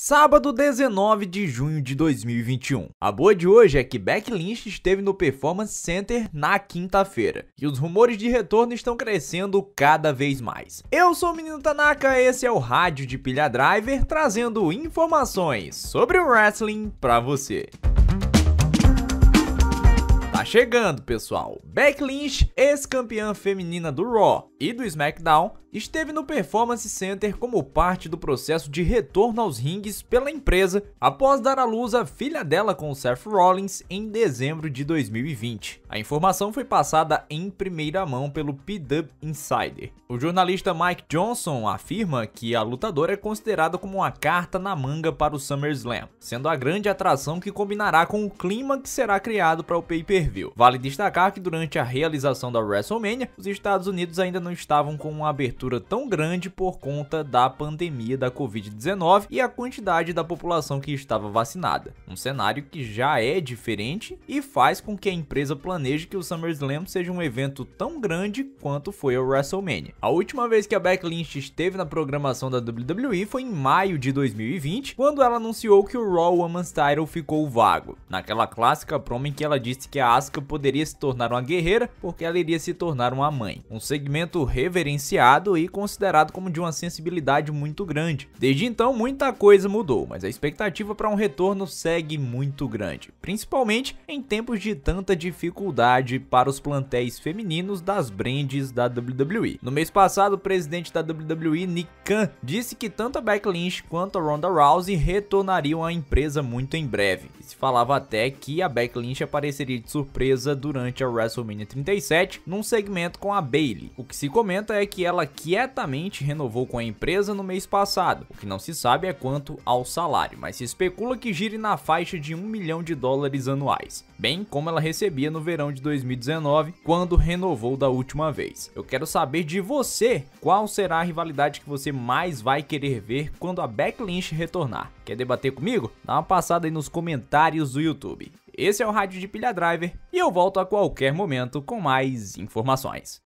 Sábado 19 de junho de 2021. A boa de hoje é que Beck Lynch esteve no Performance Center na quinta-feira e os rumores de retorno estão crescendo cada vez mais. Eu sou o Menino Tanaka, esse é o Rádio de Pilha Driver trazendo informações sobre o wrestling para você. Tá chegando, pessoal. Beck Lynch, ex-campeã feminina do Raw e do SmackDown, esteve no Performance Center como parte do processo de retorno aos rings pela empresa após dar à luz a filha dela com Seth Rollins em dezembro de 2020. A informação foi passada em primeira mão pelo P-Dub Insider. O jornalista Mike Johnson afirma que a lutadora é considerada como uma carta na manga para o SummerSlam, sendo a grande atração que combinará com o clima que será criado para o Vale destacar que durante a realização da WrestleMania, os Estados Unidos ainda não estavam com uma abertura tão grande por conta da pandemia da Covid-19 e a quantidade da população que estava vacinada. Um cenário que já é diferente e faz com que a empresa planeje que o SummerSlam seja um evento tão grande quanto foi o WrestleMania. A última vez que a Becky Lynch esteve na programação da WWE foi em maio de 2020, quando ela anunciou que o Raw Women's Title ficou vago. Naquela clássica promo em que ela disse que a Asuka poderia se tornar uma guerreira porque ela iria se tornar uma mãe. Um segmento reverenciado e considerado como de uma sensibilidade muito grande. Desde então, muita coisa mudou, mas a expectativa para um retorno segue muito grande, principalmente em tempos de tanta dificuldade para os plantéis femininos das brands da WWE. No mês passado, o presidente da WWE, Nick Khan, disse que tanto a Becky Lynch quanto a Ronda Rousey retornariam à empresa muito em breve. E se falava até que a Becky Lynch apareceria de surpresa durante a WrestleMania 37 num segmento com a Bayley. O que se comenta é que ela quietamente renovou com a empresa no mês passado. O que não se sabe é quanto ao salário, mas se especula que gire na faixa de 1 milhão de dólares anuais, bem como ela recebia no verão de 2019, quando renovou da última vez. Eu quero saber de você qual será a rivalidade que você mais vai querer ver quando a Beck Lynch retornar. Quer debater comigo? Dá uma passada aí nos comentários do YouTube. Esse é o Rádio de Pilha Driver e eu volto a qualquer momento com mais informações.